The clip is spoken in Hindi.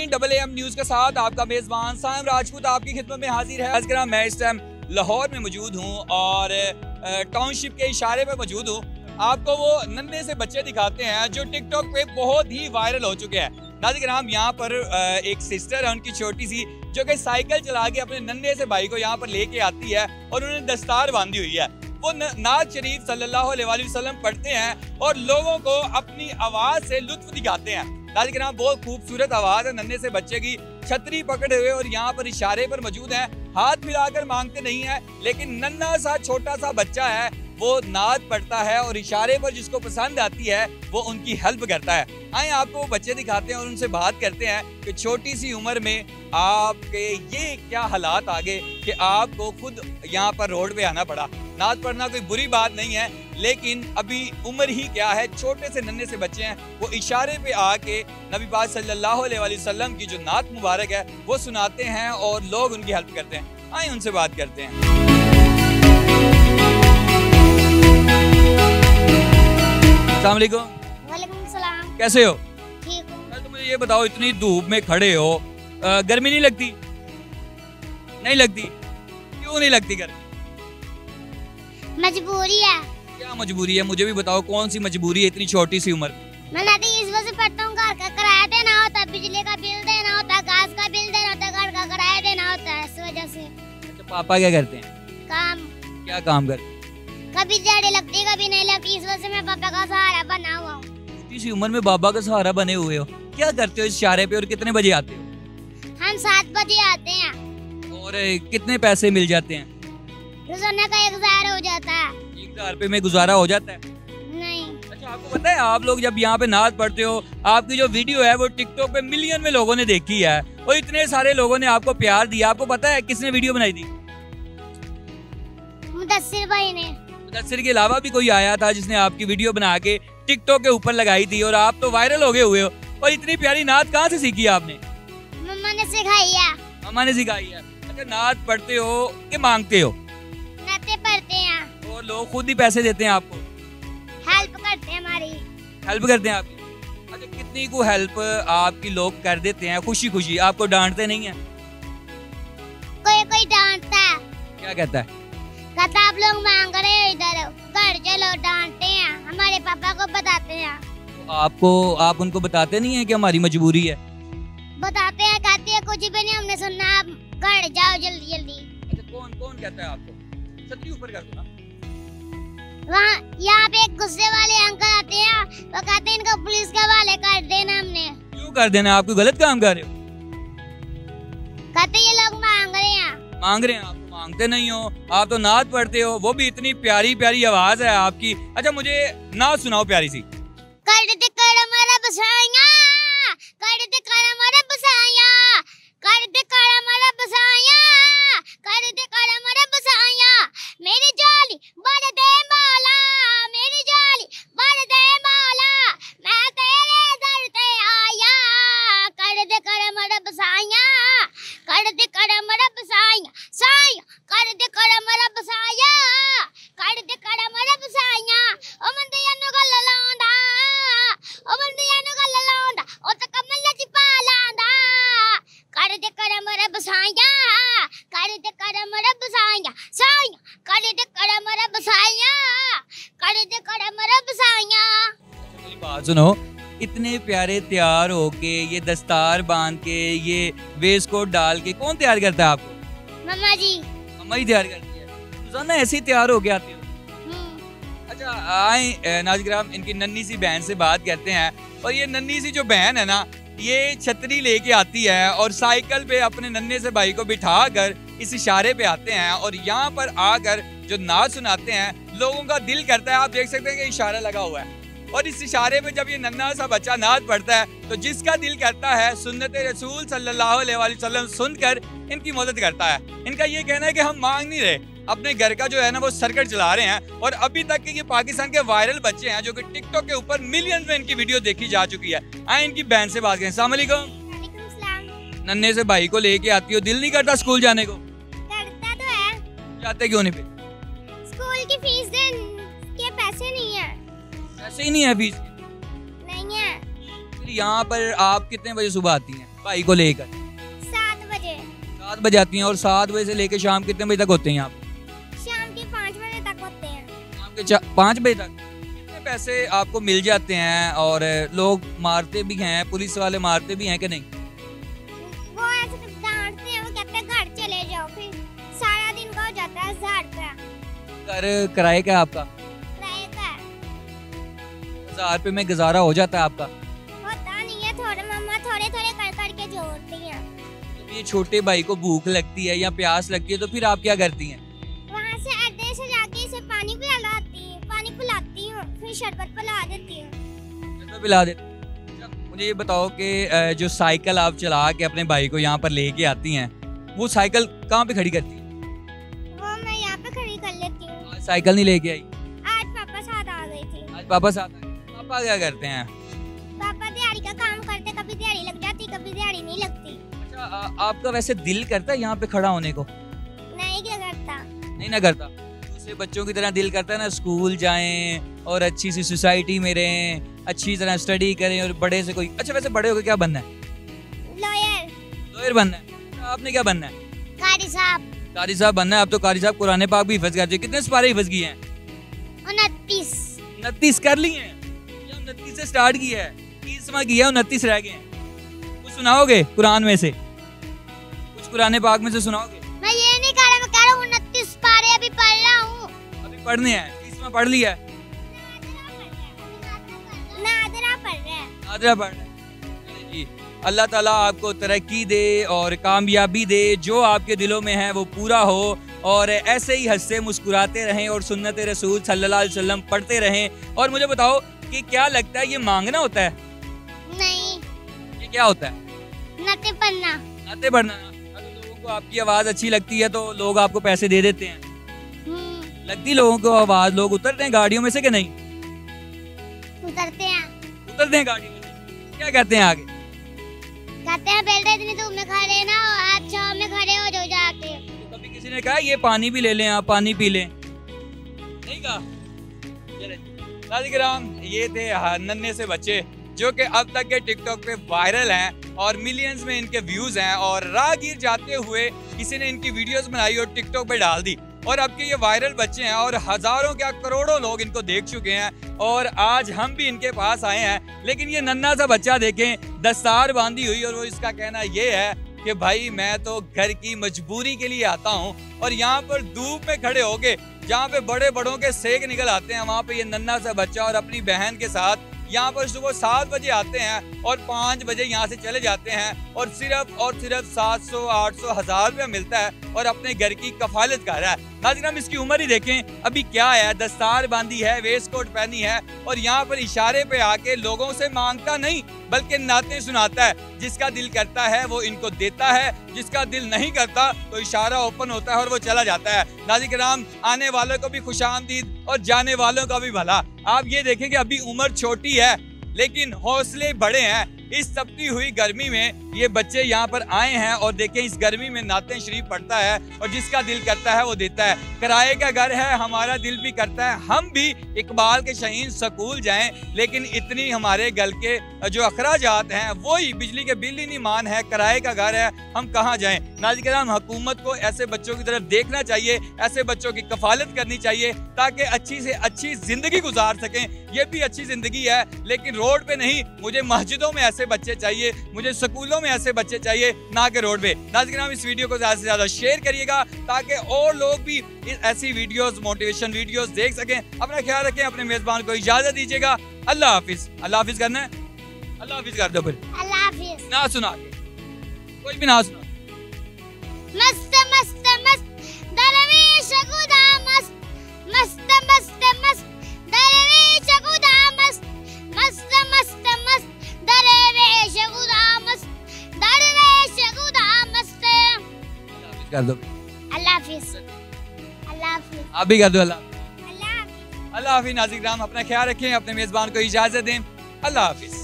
नाजरीन डबल एम न्यूज़ के साथ आपका मेजबान साइम राजपूत आपकी खिदमत में हाजिर है। आज मैं इस टाइम लाहौर में मौजूद हूँ और टाउनशिप के इशारे पर मौजूद हूँ। आपको वो नन्हे से बच्चे दिखाते हैं जो टिकटॉक पे बहुत ही वायरल हो चुके हैं। नाजिक हम यहाँ पर एक सिस्टर है, उनकी छोटी सी, जो कि साइकिल चला के अपने नन्हे से भाई को यहाँ पर लेके आती है और उन्होंने दस्तार बांधी हुई है। वो नाज शरीफ सल्लल्लाहु अलैहि वसल्लम पढ़ते हैं और लोगों को अपनी आवाज़ से लुत्फ दिखाते हैं। नाजिक नाम, बहुत खूबसूरत आवाज़ है नन्हे से बच्चे की। छतरी पकड़े हुए और यहाँ पर इशारे पर मौजूद है। हाथ मिलाकर मांगते नहीं है, लेकिन नन्ना सा, छोटा सा बच्चा है, वो नाद पढ़ता है और इशारे पर जिसको पसंद आती है, वो उनकी हेल्प करता है। आए, आपको वो बच्चे दिखाते हैं और उनसे बात करते हैं कि छोटी सी उम्र में आपके ये क्या हालात आ गए कि आपको खुद यहाँ पर रोड पे आना पड़ा। नाद पढ़ना कोई बुरी बात नहीं है लेकिन अभी उम्र ही क्या है? छोटे से नन्हे से बच्चे हैं। वो इशारे पे आके नबी पाक सल्लल्लाहु अलैहि वसल्लम की जो नात मुबारक है वो सुनाते हैं और लोग उनकी हेल्प करते हैं। आए उनसे बात करते हैं। सलाम। कैसे हो? ठीक हूँ। तो मुझे ये बताओ इतनी धूप में खड़े हो आ, गर्मी नहीं लगती? नहीं लगती? क्यों नहीं लगती गर्मी? मजबूरी है। क्या मजबूरी है? मुझे भी बताओ कौन सी मजबूरी है इतनी छोटी सी उम्र? मैं नदी इस वजह से पढ़ता हूँ घर का किराया देना होता है बिजली का बिल देना होता है गैस का बिल देना होता है घर का किराया देना होता है इस वजह से। अच्छा पापा क्या करते हैं? काम। क्या काम करते हैं? कभी जड़ी लगती कभी नहीं लगती इस वजह से मैं पापा का सहारा बना हुआ हूँ। छोटी सी उम्र में बाबा का सहारा बने हुए हो। क्या करते हो इस इशारे पे और कितने बजे आते हो? हम सात बजे आते हैं। और कितने पैसे मिल जाते हैं? रोज़ाना का एक हज़ार हो जाता है। हज़ार रुपए में गुजारा हो जाता है? नहीं। अच्छा आपको पता है आप लोग जब यहाँ पे नाच पढ़ते हो आपकी जो वीडियो है वो टिकटॉक पे मिलियन में लोगों ने देखी है। और इतने सारे लोगों ने आपको प्यार दिया। आपको पता है किसने वीडियो बनाई थी? मुदस्सिर भाई ने। मुदस्सिर के अलावा भी कोई आया था जिसने आपकी वीडियो बना के टिकटॉक के ऊपर लगाई थी? और आप तो वायरल हो गए हुए हो। और इतनी प्यारी नाच कहाँ से सीखी आपने? मम्मा ने सिखाई है। मम्मा ने सिखाई है। अच्छा नाच पढ़ते हो कि मांगते हो? और लोग खुद ही पैसे देते हैं आपको। हेल्प करते हैं हमारी। हेल्प करते हैं आपकी अच्छा कितनी को हेल्प आपकी लोग कर देते हैं? खुशी खुशी आपको डांटते नहीं है? कोई कोई डांटता है। क्या कहता है? कहता आप लोग मांग रहे हो इधर घर चलो डांटते हैं। हमारे पापा को बताते हैं। तो आपको आप उनको बताते नहीं है कि हमारी मजबूरी है? बताते हैं कहते हैं कुछ भी नहीं हमने सुनना आप घर जाओ जल्दी जल्दी। अच्छा कौन कौन कहता है आपको? छतरी ऊपर कर दो ना। वहाँ यहाँ पे एक गुस्से वाले अंकल आते हैं वो कहते हैं इनको पुलिस के हवाले कर देना हमने। क्यों कर देना? आप कोई गलत काम कर रहे हो? कहते ये लोग मांग रहे हैं। मांग रहे हैं? आप तो मांगते नहीं हो। आप तो नाच पढ़ते हो। वो भी इतनी प्यारी प्यारी आवाज़ है आपकी। अच्छा मुझे नाच सुनाओ प्यारी सी। कर दे कर हमारा बसाया। कर दे कर हमारा बसाया। कर दे कर हमारा बसाया। बात सुनो। इतने प्यारे तैयार होके ये दस्तार बाँध के ये वेस्ट कोट डाल के कौन तैयार करता है आपको? मम्मा जी। मम्मा ही तैयार करती है। रोज़ाना ऐसे ही तैयार होके आते हो? हम्म, अच्छा आए नाजग्राम इनकी नन्ही सी बहन से बात करते हैं। और ये नन्ही सी जो बहन है ना ये छतरी लेके आती है और साइकिल पे अपने नन्हे से भाई को बिठा कर इस इशारे पे आते हैं और यहाँ पर आकर जो नाच सुनाते हैं लोगों का दिल करता है। आप देख सकते हैं कि इशारा लगा हुआ है। और इस इशारे में जब ये नन्हा सा बच्चा नाच पढ़ता है तो जिसका दिल करता है सुन्नत रसूल सल्लल्लाहु अलैहि वसल्लम सुनकर इनकी मदद करता है। इनका ये कहना है कि हम मांग नहीं रहे। अपने घर का जो है ना वो सर्कट चला रहे हैं और अभी तक के ये पाकिस्तान के वायरल बच्चे हैं जो कि टिकटॉक के ऊपर मिलियन में इनकी वीडियो देखी जा चुकी है। आए इनकी बहन से बात करें। सलाम नन्हे से भाई को लेके आती हो दिल नहीं करता स्कूल जाने को? करता तो है। जाते क्यों नहीं फिर? स्कूल की फ़ीस के पैसे नहीं है। ऐसे ही नहीं है फ़ीस नहीं है। यहाँ पर आप कितने बजे सुबह आती हैं? भाई को लेकर। सात बजे। सात बजे आती हैं और सात बजे से लेकर शाम कितने बजे तक होते हैं आप? शाम के पाँच बजे तक होते हैं। शाम के पाँच बजे तक? कितने पैसे आपको मिल जाते हैं और लोग मारते भी हैं पुलिस वाले मारते भी हैं कि नहीं? वो ऐसे तो डांटते हैं वो कहते हैं घर चले जाओ। फिर सारा दिन का हो जाता है घर किराए का आपका। हज़ार रुपये में गुजारा हो जाता है आपका? होता नहीं है थोड़े मम्मा थोड़े थोड़े कर करके जोड़ती हैं। जब ये छोटे भाई को भूख लगती है या प्यास लगती है तो फिर आप क्या करती हैं? वहाँ से अड्डे से जाके इसे पानी पिलाती पानी पिलाती हूँ फिर शरबत पिला देती हूँ। पिला देते अच्छा, मुझे ये बताओ कि जो साइकिल आप चला के अपने भाई को यहाँ पर लेके आती हैं वो साइकिल कहाँ पे खड़ी करती हैं? वो मैं यहाँ पे खड़ी कर लेती हूँ। साइकिल नहीं लेके आई। आज पापा साथ आ गई थी। आज पापा साथ पापा क्या करते हैं? पापा दिहाड़ी का काम करते कभी दिहाड़ी लग जाती कभी दिहाड़ी नहीं लगती। अच्छा आ- आपका वैसे दिल करता है यहाँ पे खड़ा होने को? नहीं क्या करता? नहीं ना करता। दूसरे बच्चों की तरह दिल करता है ना स्कूल जाएँ और अच्छी सी सोसाइटी में रहें अच्छी तरह स्टडी करें और बड़े से कोई अच्छा वैसे बड़े होकर क्या बनना है? लॉयर लॉयर बनना है। अच्छा, आपने क्या बनना है? कारी साहब। कारी साहब बनना है। आप तो कारी साहब कुरान पाक भी हिफज करते कितने सपारे हिफज किए हैं? उनतीस। उनतीस कर लिए हैं? उनतीस से स्टार्ट किया है। तीसवा किया उनतीस रह गए हैं। कुछ सुनाओगे कुरान में से? कुछ कुरान पाक में से सुनाओगे? मैं ये नहीं कह रहा मैं कह रहा हूँ उनतीस पारे अभी पढ़ रहा हूँ। अभी पढ़ने हैं। तीसवा पढ़ लिया है। नादरा पढ़ रहा है। नादरा पढ़ रहे हैं। जी। अल्लाह ताला आपको तरक्की दे और कामयाबी दे। जो आपके दिलों में है वो पूरा हो। और ऐसे ही हँसते मुस्कुराते रहें और सुन्नत रसूल सल्लल्लाहु अलैहि वसल्लम पढ़ते रहें। और मुझे बताओ कि क्या लगता है ये मांगना होता है? नहीं। ये क्या होता है? नते पढ़ना नाते पढ़ना अगर लोगों को आपकी आवाज़ अच्छी लगती है तो लोग आपको पैसे दे देते हैं। हम्म, लगती लोगों को आवाज़ लोग उतरते हैं गाड़ियों में से कि नहीं? उतरते हैं। उतरते हैं गाड़ियों में से। क्या कहते हैं आगे? कहते हैं पहले इतनी धूप में खड़े ना हो आज छाव में खड़े हो जाओ जाके। तो कभी किसी ने कहा ये पानी भी ले लें आप पानी पी लें? नहीं कहा। नाज़िराम ये थे नन्हे से बच्चे, जो कि अब तक के टिकटॉक पे वायरल हैं और मिलियंस में इनके व्यूज़ हैं और राहगीर जाते हुए किसी ने इनकी वीडियोस बनाई और टिकटॉक पे डाल दी। और अब के ये वायरल बच्चे हैं और हज़ारों क्या करोड़ों लोग इनको देख चुके हैं और आज हम भी इनके पास आए हैं। लेकिन ये नन्ना सा बच्चा देखें, दस्तार बांधी हुई और वो इसका कहना ये है कि भाई मैं तो घर की मजबूरी के लिए आता हूँ और यहाँ पर धूप में खड़े हो गए जहाँ पे बड़े बड़ों के सेक निकल आते हैं, वहाँ पे ये नन्ना सा बच्चा और अपनी बहन के साथ यहाँ पर सुबह सात बजे आते हैं और पाँच बजे यहाँ से चले जाते हैं और सिर्फ़ और सिर्फ़ सात सौ, आठ सौ, हज़ार रुपया मिलता है और अपने घर की कफालत कर रहा है। नाजिन हम इसकी उम्र ही देखें। अभी क्या है? दस्तार बांधी है, वेस्ट कोट पहनी है और यहाँ पर इशारे पे आके लोगों से माँगता नहीं, बल्कि नाते सुनाता है। जिसका दिल करता है, वो इनको देता है। जिसका दिल नहीं करता तो इशारा ओपन होता है और वो चला जाता है। नाजिक राम, आने वालों को भी खुश आमदीद और जाने वालों का भी भला। आप ये देखें कि अभी उम्र छोटी है, लेकिन हौसले बड़े हैं। इस तपती हुई गर्मी में ये बच्चे यहाँ पर आए हैं और देखें, इस गर्मी में नाते शरीफ पढ़ता है और जिसका दिल करता है वो देता है। किराए का घर है, हमारा दिल भी करता है। हम भी इकबाल के शहीन स्कूल जाएँ, लेकिन इतनी हमारे गल के जो अखराजात हैं, वही बिजली के बिल ही नहीं मान है। किराए का घर है, हम कहाँ जाएँ? नाजिक राम हुकूमत को ऐसे बच्चों की तरफ़ देखना चाहिए, ऐसे बच्चों की कफालत करनी चाहिए, ताकि अच्छी से अच्छी ज़िंदगी गुजार सकें। ये भी अच्छी ज़िंदगी है, लेकिन रोड पे नहीं, मुझे मस्जिदों में ऐसे बच्चे चाहिए मुझे स्कूलों में ऐसे बच्चे चाहिए ना कि रोड पे। नाजिक राम इस वीडियो को ज़्यादा से ज़्यादा शेयर करिएगा ताकि और लोग भी ऐसी वीडियोस मोटिवेशन वीडियोस देख सकें। अपना ख्याल रखें अपने मेजबान को इजाज़त दीजिएगा। अल्लाह हाफिज। अल्लाह हाफिज करना है? अल्लाह हाफिज कर दो फिर। अल्लाह हाफिज। ना सुना। कोई भी ना सुना। मस्त मस्त मस्त। दरवेश खुदा मस्त। मस्त मस्त मस्त। दरवेश खुदा मस्त। मस्त मस्त मस्त। कर दो अल्लाह हाफिज अल्लाह हाफिज आप भी कर दो अल्लाह अल्लाह हाफिज अल्लाह हाफिज नाजिक राम अपना ख्याल रखें अपने मेजबान को इजाज़त दें। अल्लाह हाफिज।